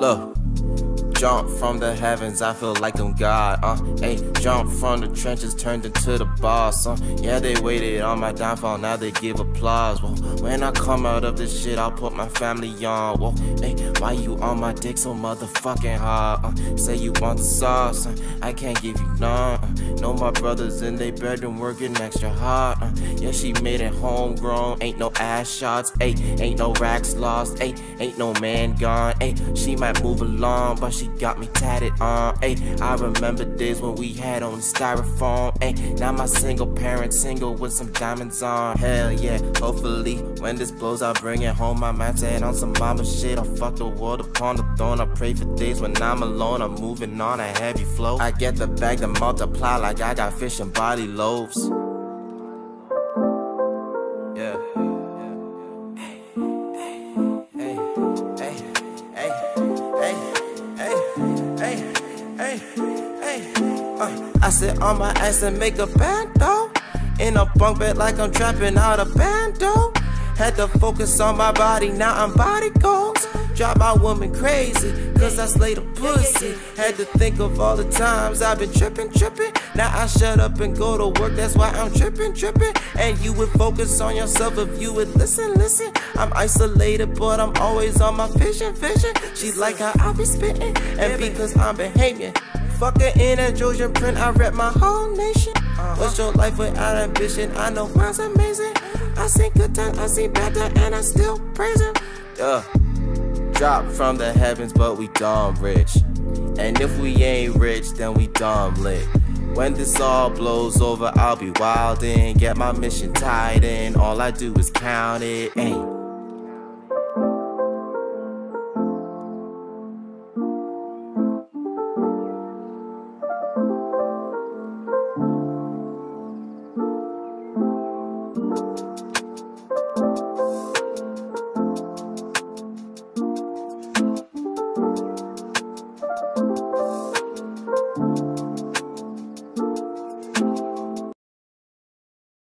Look. Jump from the heavens, I feel like I'm God. Uh, hey, jump from the trenches, turned into the boss. Uh, yeah, they waited on my downfall, now they give applause. Well, when I come out of this shit, I'll put my family on. Whoa, hey, why you on my dick so motherfucking hard? Uh, say you want the sauce, uh, I can't give you none. Uh, know my brothers in they bedroom working extra hard. Uh, yeah, she made it homegrown, ain't no ass shots, hey, ain't no racks lost, hey, ain't no man gone, hey, she might move along, but she got me tatted on. Ayy, I remember days when we had on styrofoam. Ayy, now my single parent single with some diamonds on. Hell yeah, hopefully when this blows, I'll bring it home. My mindset on some mama shit. I'll fuck the world upon the throne. I pray for days when I'm alone. I'm moving on a heavy flow. I get the bag to multiply like I got fish and body loaves. I sit on my ass and make a bando. In a bunk bed like I'm trapping out a bando. Had to focus on my body, now I'm body goals. Drive my woman crazy, cause I slayed a pussy. Had to think of all the times I've been tripping, tripping. Now I shut up and go to work, that's why I'm tripping, tripping. And you would focus on yourself if you would listen, listen. I'm isolated, but I'm always on my vision, vision. She's like how I be spitting, and because I'm behaving. Fucking in a Georgian print, I rep my whole nation. Uh-huh. What's your life without ambition? I know mine's amazing. I seen good times, I seen bad times, and I still praise him. Yeah. Drop from the heavens, but we dumb rich. And if we ain't rich, then we dumb lit. When this all blows over, I'll be wildin'. Get my mission tied in. All I do is count it. Ain't